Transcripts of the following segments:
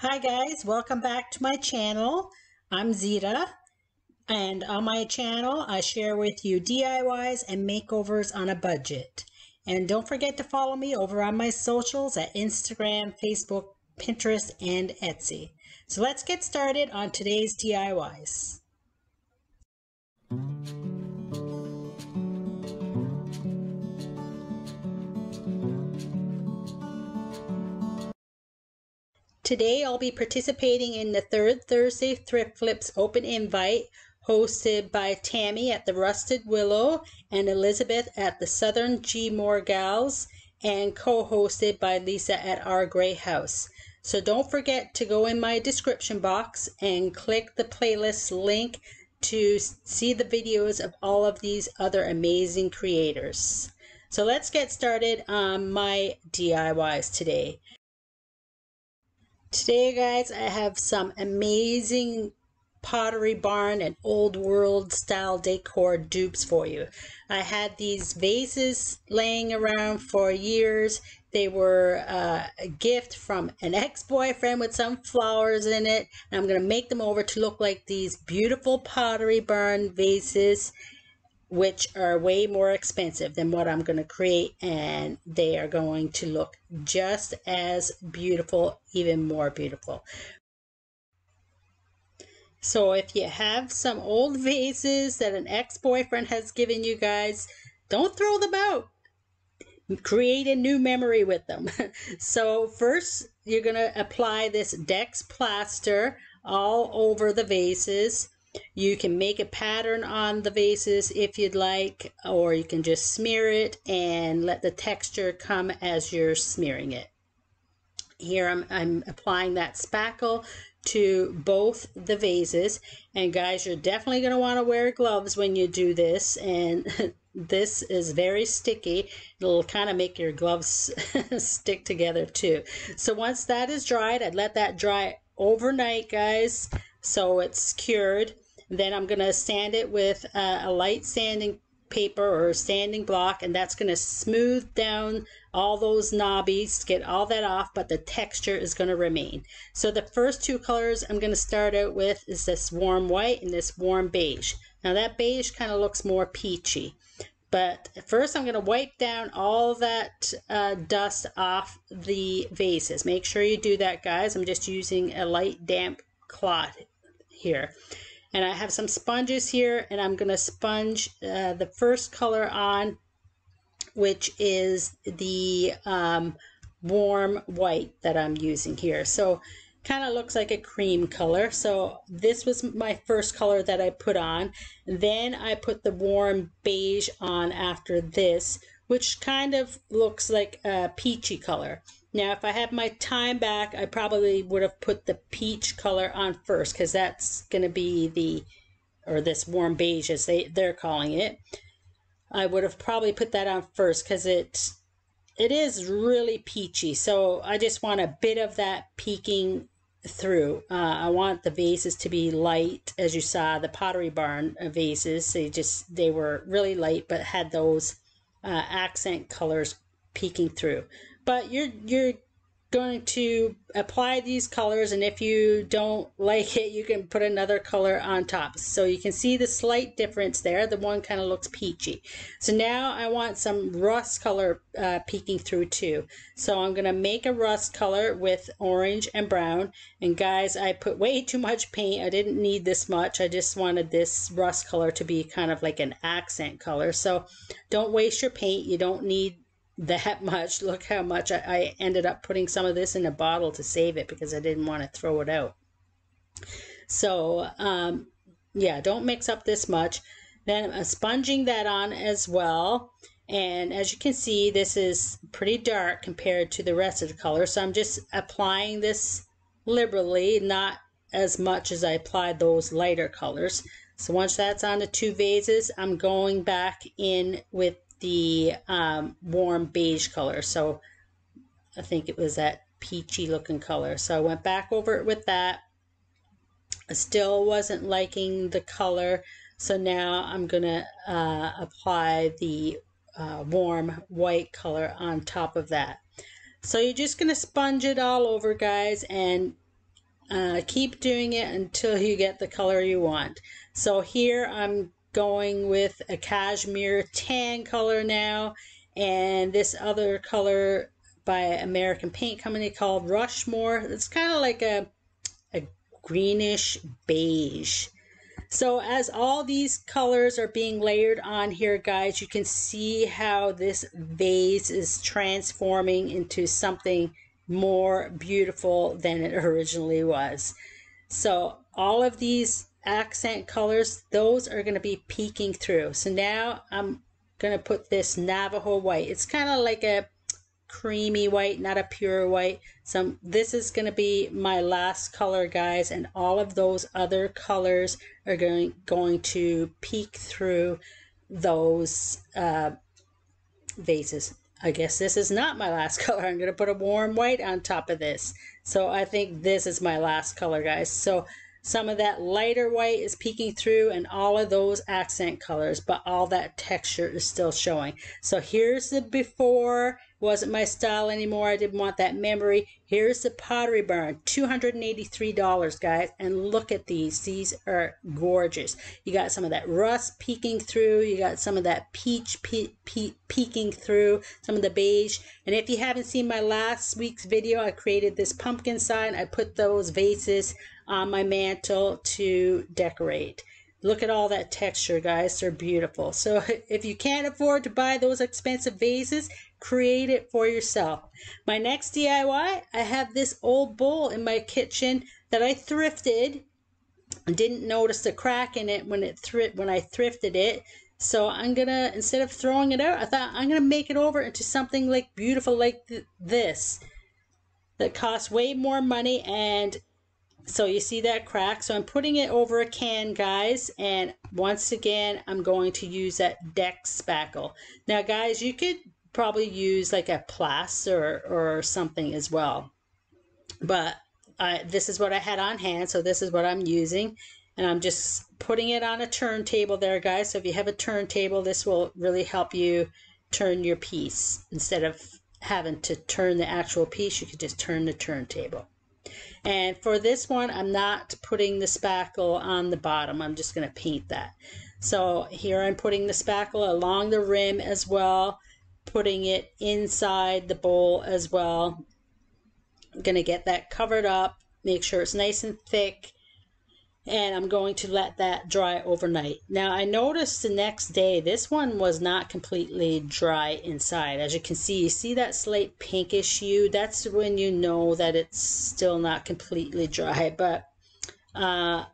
Hi guys, welcome back to my channel. I'm Zita and on my channel I share with you DIYs and makeovers on a budget. And don't forget to follow me over on my socials at Instagram, Facebook, Pinterest, and Etsy. So let's get started on today's DIYs. Today I'll be participating in the third Thursday Thrift Flips open invite hosted by Tammy at the Rusted Willow and Elizabeth at the Southern G Moore Gals and co-hosted by Lisa at Our Gray House. So don't forget to go in my description box and click the playlist link to see the videos of all of these other amazing creators. So let's get started on my DIYs today. Today, guys, I have some amazing Pottery Barn and old world style decor dupes for you. I had these vases laying around for years. They were uh, a gift from an ex-boyfriend with some flowers in it. And I'm going to make them over to look like these beautiful Pottery Barn vases which are way more expensive than what I'm going to create and they are going to look just as beautiful, even more beautiful. So if you have some old vases that an ex-boyfriend has given you guys, don't throw them out. Create a new memory with them. so first you're going to apply this Dex plaster all over the vases you can make a pattern on the vases if you'd like, or you can just smear it and let the texture come as you're smearing it. Here I'm, I'm applying that spackle to both the vases. And guys, you're definitely going to want to wear gloves when you do this. And this is very sticky. It'll kind of make your gloves stick together too. So once that is dried, I'd let that dry overnight, guys, so it's cured. Then I'm going to sand it with a, light sanding paper or sanding block and that's going to smooth down all those knobbies get all that off but the texture is going to remain. So the first two colors I'm going to start out with is this warm white and this warm beige. Now that beige kind of looks more peachy but first I'm going to wipe down all that uh, dust off the vases. Make sure you do that guys. I'm just using a light damp cloth here and I have some sponges here and I'm going to sponge uh, the first color on, which is the um, warm white that I'm using here. So kind of looks like a cream color. So this was my first color that I put on. Then I put the warm beige on after this, which kind of looks like a peachy color. Now, if I had my time back, I probably would have put the peach color on first because that's going to be the, or this warm beige as they, they're calling it. I would have probably put that on first because it, it is really peachy. So I just want a bit of that peeking through. Uh, I want the vases to be light, as you saw the Pottery Barn vases. They just they were really light, but had those uh, accent colors peeking through but you're you're going to apply these colors and if you don't like it you can put another color on top. So you can see the slight difference there. The one kind of looks peachy. So now I want some rust color uh, peeking through too. So I'm gonna make a rust color with orange and brown. And guys I put way too much paint. I didn't need this much. I just wanted this rust color to be kind of like an accent color. So don't waste your paint. You don't need that much. Look how much I, I, ended up putting some of this in a bottle to save it because I didn't want to throw it out. So, um, yeah, don't mix up this much. Then I'm sponging that on as well. And as you can see, this is pretty dark compared to the rest of the color. So I'm just applying this liberally, not as much as I applied those lighter colors. So once that's on the two vases, I'm going back in with the um, warm beige color. So I think it was that peachy looking color. So I went back over it with that. I still wasn't liking the color. So now I'm going to uh, apply the uh, warm white color on top of that. So you're just going to sponge it all over, guys, and uh, keep doing it until you get the color you want. So here I'm going with a cashmere tan color now and this other color by American Paint Company called Rushmore. It's kind of like a, a greenish beige. So as all these colors are being layered on here, guys, you can see how this vase is transforming into something more beautiful than it originally was. So all of these accent colors, those are going to be peeking through. So now I'm going to put this Navajo white. It's kind of like a creamy white, not a pure white. So this is going to be my last color, guys, and all of those other colors are going going to peek through those uh, vases. I guess this is not my last color. I'm going to put a warm white on top of this. So I think this is my last color, guys. So some of that lighter white is peeking through and all of those accent colors, but all that texture is still showing. So here's the before wasn't my style anymore. I didn't want that memory. Here's the Pottery Barn, $283, guys. And look at these. These are gorgeous. You got some of that rust peeking through. You got some of that peach pe pe peeking through, some of the beige. And if you haven't seen my last week's video, I created this pumpkin sign. I put those vases on my mantle to decorate. Look at all that texture, guys. They're beautiful. So if you can't afford to buy those expensive vases, create it for yourself. My next DIY, I have this old bowl in my kitchen that I thrifted. Didn't notice the crack in it when it when I thrifted it. So I'm gonna instead of throwing it out, I thought I'm gonna make it over into something like beautiful like th this that costs way more money and so you see that crack? So I'm putting it over a can guys and once again I'm going to use that deck spackle. Now guys you could probably use like a plaster or, or something as well. But I, this is what I had on hand so this is what I'm using and I'm just putting it on a turntable there guys. So if you have a turntable this will really help you turn your piece. Instead of having to turn the actual piece you could just turn the turntable and for this one, I'm not putting the spackle on the bottom. I'm just going to paint that. So here I'm putting the spackle along the rim as well, putting it inside the bowl as well. I'm going to get that covered up, make sure it's nice and thick, and I'm going to let that dry overnight. Now I noticed the next day this one was not completely dry inside. As you can see, you see that slight pinkish hue. That's when you know that it's still not completely dry. But uh,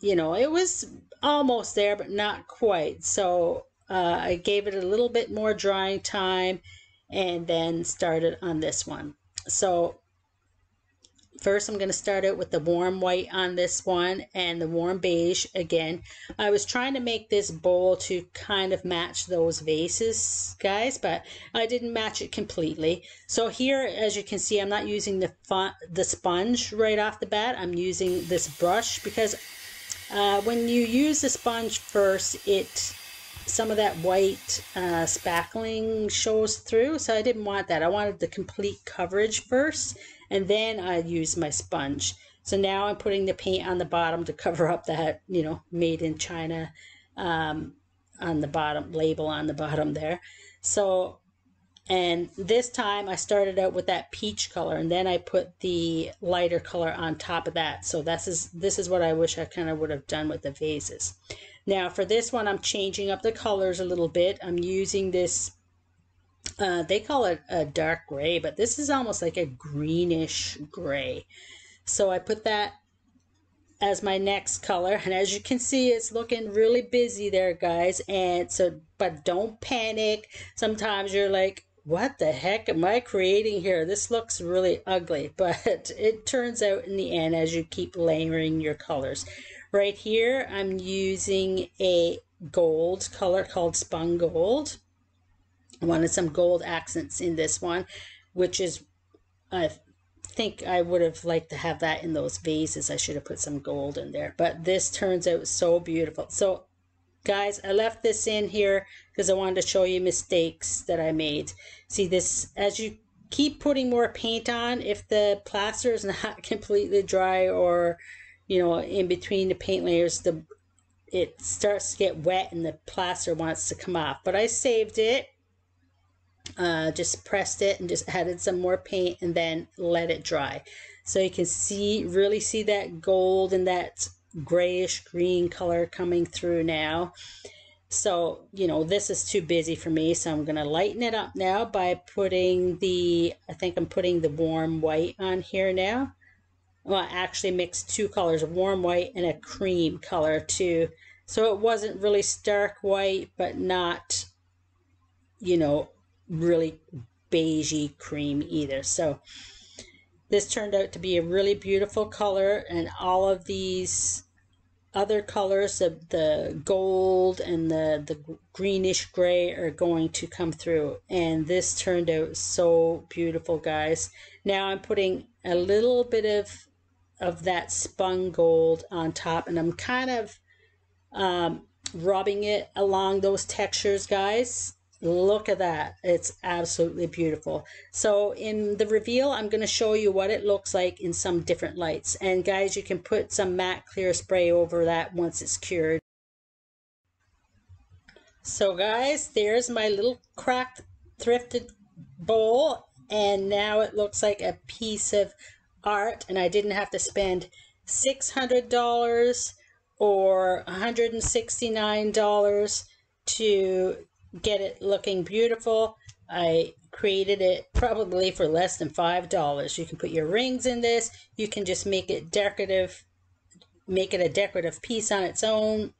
you know, it was almost there, but not quite. So uh, I gave it a little bit more drying time and then started on this one. So First, I'm going to start out with the warm white on this one and the warm beige again. I was trying to make this bowl to kind of match those vases, guys, but I didn't match it completely. So here, as you can see, I'm not using the, the sponge right off the bat. I'm using this brush because uh, when you use the sponge first, it some of that white uh, spackling shows through. So I didn't want that. I wanted the complete coverage first and then I use my sponge. So now I'm putting the paint on the bottom to cover up that, you know, made in China um, on the bottom, label on the bottom there. So, and this time I started out with that peach color and then I put the lighter color on top of that. So this is, this is what I wish I kind of would have done with the vases. Now for this one, I'm changing up the colors a little bit. I'm using this uh, they call it a dark gray, but this is almost like a greenish gray. So I put that as my next color. And as you can see, it's looking really busy there, guys. And so, but don't panic. Sometimes you're like, what the heck am I creating here? This looks really ugly, but it turns out in the end as you keep layering your colors. Right here, I'm using a gold color called Spun Gold. Wanted some gold accents in this one, which is, I think I would have liked to have that in those vases. I should have put some gold in there, but this turns out so beautiful. So guys, I left this in here because I wanted to show you mistakes that I made. See this, as you keep putting more paint on if the plaster is not completely dry or you know in between the paint layers the it starts to get wet and the plaster wants to come off but I saved it uh, just pressed it and just added some more paint and then let it dry so you can see really see that gold and that grayish green color coming through now so, you know, this is too busy for me, so I'm going to lighten it up now by putting the, I think I'm putting the warm white on here now. Well, I actually mixed two colors, a warm white and a cream color too. So it wasn't really stark white, but not, you know, really beigey cream either. So this turned out to be a really beautiful color and all of these other colors, the, the gold and the, the greenish gray are going to come through. And this turned out so beautiful, guys. Now I'm putting a little bit of, of that spun gold on top and I'm kind of um, rubbing it along those textures, guys. Look at that. It's absolutely beautiful. So in the reveal, I'm going to show you what it looks like in some different lights. And guys, you can put some matte clear spray over that once it's cured. So guys, there's my little cracked thrifted bowl. And now it looks like a piece of art. And I didn't have to spend $600 or $169 to get it looking beautiful. I created it probably for less than $5. You can put your rings in this. You can just make it decorative, make it a decorative piece on its own.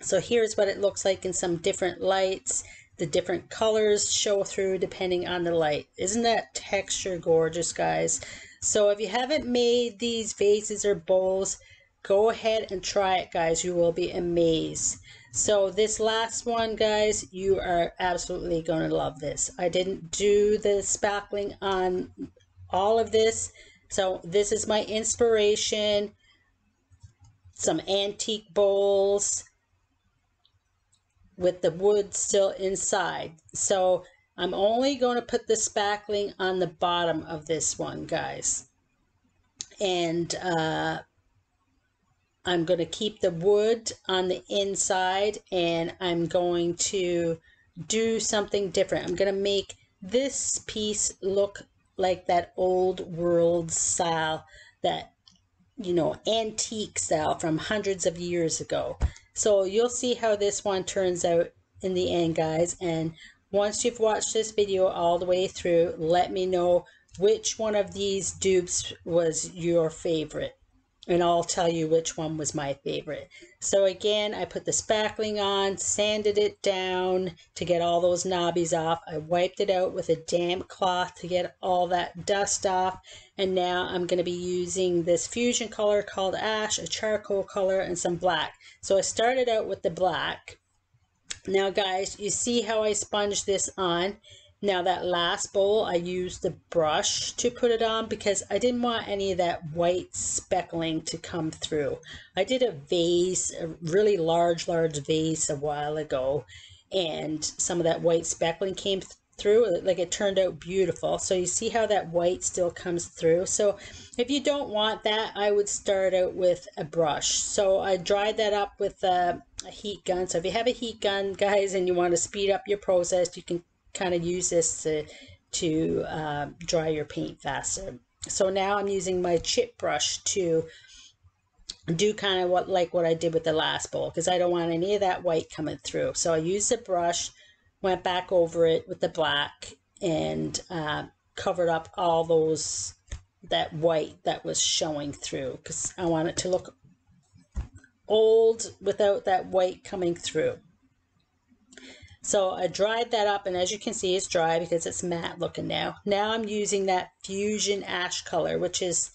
So here's what it looks like in some different lights. The different colors show through depending on the light. Isn't that texture gorgeous, guys? So if you haven't made these vases or bowls, go ahead and try it, guys. You will be amazed. So this last one, guys, you are absolutely going to love this. I didn't do the spackling on all of this. So this is my inspiration. Some antique bowls with the wood still inside. So I'm only going to put the spackling on the bottom of this one, guys. And uh, I'm going to keep the wood on the inside and I'm going to do something different. I'm going to make this piece look like that old world style, that, you know, antique style from hundreds of years ago. So you'll see how this one turns out in the end, guys. And once you've watched this video all the way through, let me know which one of these dupes was your favorite and I'll tell you which one was my favorite. So again, I put the spackling on, sanded it down to get all those knobbies off. I wiped it out with a damp cloth to get all that dust off. And now I'm going to be using this fusion color called Ash, a charcoal color, and some black. So I started out with the black. Now guys, you see how I sponged this on? Now that last bowl, I used the brush to put it on because I didn't want any of that white speckling to come through. I did a vase, a really large, large vase a while ago, and some of that white speckling came through. Like it turned out beautiful. So you see how that white still comes through. So if you don't want that, I would start out with a brush. So I dried that up with a, a heat gun. So if you have a heat gun, guys, and you want to speed up your process, you can kind of use this to, to uh, dry your paint faster. So now I'm using my chip brush to do kind of what like what I did with the last bowl because I don't want any of that white coming through. So I used the brush, went back over it with the black and uh, covered up all those that white that was showing through because I want it to look old without that white coming through. So I dried that up and as you can see it's dry because it's matte looking now. Now I'm using that Fusion Ash color which is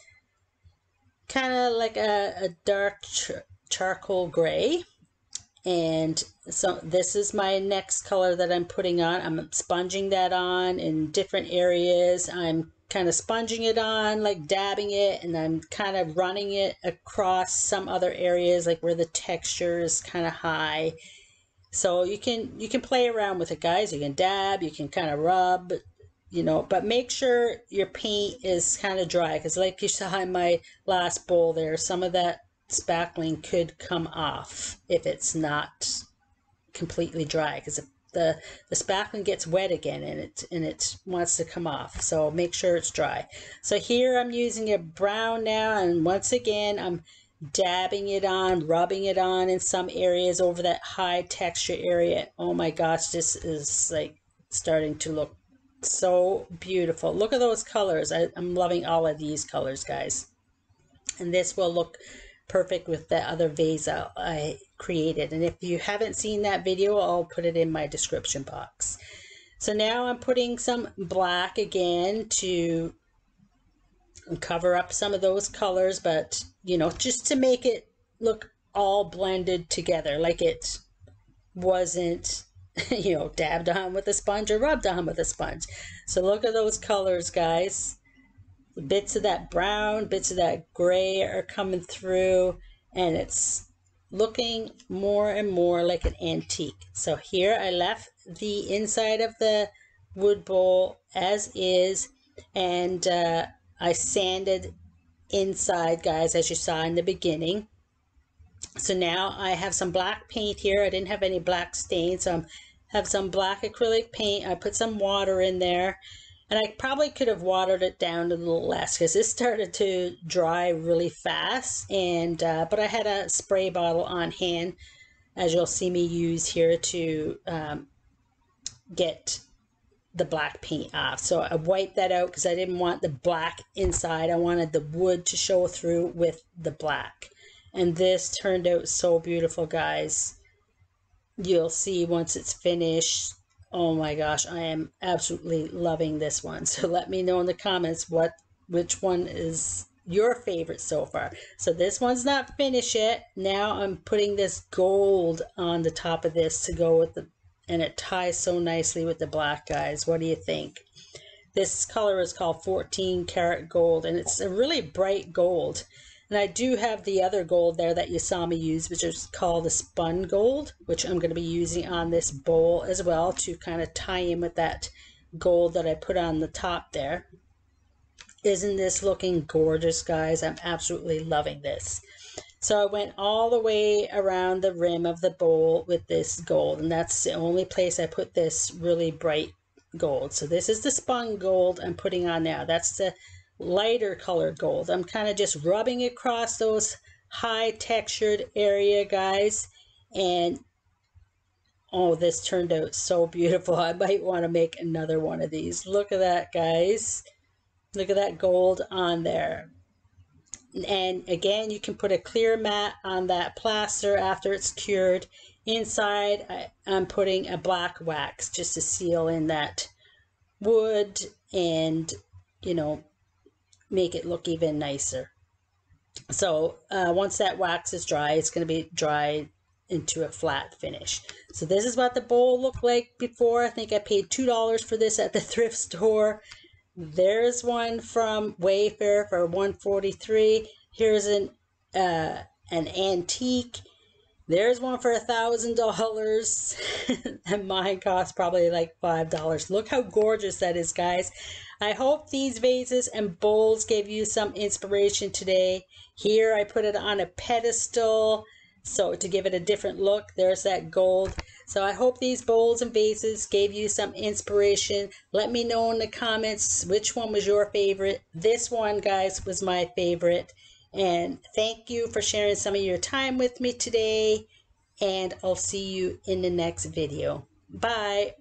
kind of like a, a dark ch charcoal gray. And so this is my next color that I'm putting on. I'm sponging that on in different areas. I'm kind of sponging it on, like dabbing it, and I'm kind of running it across some other areas like where the texture is kind of high so you can you can play around with it, guys. You can dab, you can kind of rub, you know, but make sure your paint is kind of dry because like you saw in my last bowl there, some of that spackling could come off if it's not completely dry because the the spackling gets wet again and it and it wants to come off so make sure it's dry so here I'm using a brown now and once again I'm dabbing it on rubbing it on in some areas over that high texture area oh my gosh this is like starting to look so beautiful look at those colors I, I'm loving all of these colors guys and this will look perfect with the other vase I created. And if you haven't seen that video, I'll put it in my description box. So now I'm putting some black again to cover up some of those colors, but you know, just to make it look all blended together, like it wasn't, you know, dabbed on with a sponge or rubbed on with a sponge. So look at those colors, guys bits of that brown, bits of that gray are coming through and it's looking more and more like an antique. So here I left the inside of the wood bowl as is and uh, I sanded inside guys as you saw in the beginning. So now I have some black paint here. I didn't have any black stains. So I have some black acrylic paint. I put some water in there and I probably could have watered it down a little less because this started to dry really fast. And uh, but I had a spray bottle on hand, as you'll see me use here to um, get the black paint off. So I wiped that out because I didn't want the black inside. I wanted the wood to show through with the black. And this turned out so beautiful, guys. You'll see once it's finished Oh my gosh, I am absolutely loving this one. So let me know in the comments what which one is your favorite so far. So this one's not finished yet. Now I'm putting this gold on the top of this to go with the, and it ties so nicely with the black guys. What do you think? This color is called 14 karat gold and it's a really bright gold. And I do have the other gold there that you saw me use, which is called the spun gold, which I'm going to be using on this bowl as well to kind of tie in with that gold that I put on the top there. Isn't this looking gorgeous, guys? I'm absolutely loving this. So I went all the way around the rim of the bowl with this gold, and that's the only place I put this really bright gold. So this is the spun gold I'm putting on now. That's the lighter colored gold. I'm kind of just rubbing it across those high textured area, guys. And oh, this turned out so beautiful. I might want to make another one of these. Look at that, guys. Look at that gold on there. And again, you can put a clear mat on that plaster after it's cured. Inside, I, I'm putting a black wax just to seal in that wood and, you know, make it look even nicer. So uh, once that wax is dry, it's going to be dry into a flat finish. So this is what the bowl looked like before. I think I paid $2 for this at the thrift store. There's one from Wayfair for 143 Here's an uh, an antique. There's one for a thousand dollars, and mine cost probably like five dollars. Look how gorgeous that is, guys. I hope these vases and bowls gave you some inspiration today. Here I put it on a pedestal so to give it a different look there's that gold so i hope these bowls and vases gave you some inspiration. Let me know in the comments which one was your favorite. This one guys was my favorite. And thank you for sharing some of your time with me today. And i'll see you in the next video. Bye